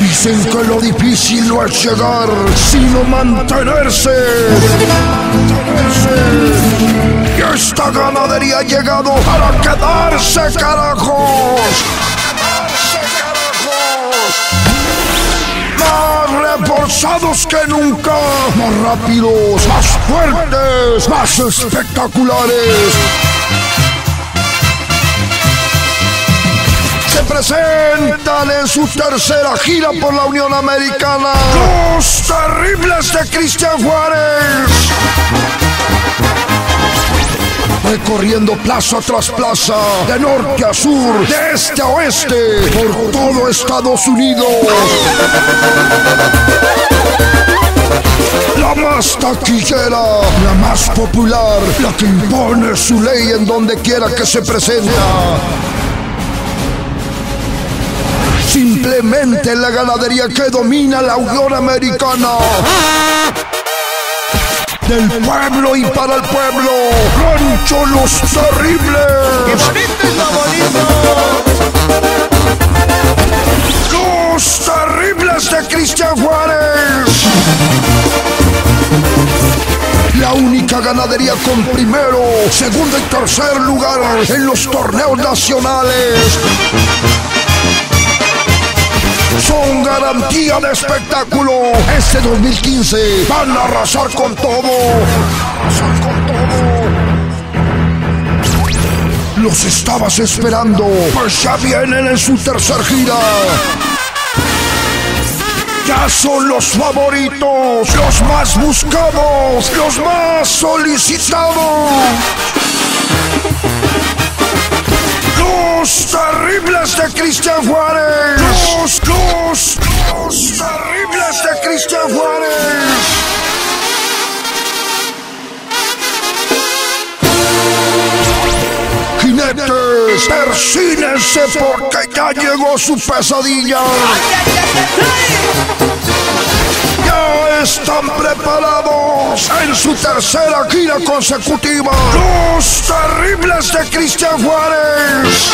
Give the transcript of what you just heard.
Dicen que lo difícil no es llegar, sino mantenerse. Y esta ganadería ha llegado para quedarse, carajos. Más reforzados que nunca, más rápidos, más fuertes, más espectaculares. Se presentan en su tercera gira por la Unión Americana. Los terribles de Cristian Juárez. Recorriendo plaza tras plaza, de norte a sur, de este a oeste, por todo Estados Unidos. La más taquillera, la más popular, la que impone su ley en donde quiera que se presenta. Simplemente la ganadería que domina la Unión Americana. Del pueblo y para el pueblo. Rancho Los Terribles. Los Terribles de Cristian Juárez. La única ganadería con primero, segundo y tercer lugar en los torneos nacionales garantía de espectáculo. Este 2015 van a arrasar con todo. Arrasar con todo. Los estabas esperando, pues ya vienen en su tercer gira. Ya son los favoritos, los más buscados, los más solicitados. Los terribles de Cristian Juárez. Los, los, persínense porque ya llegó su pesadilla. Ya están preparados en su tercera gira consecutiva. Los terribles de Cristian Juárez.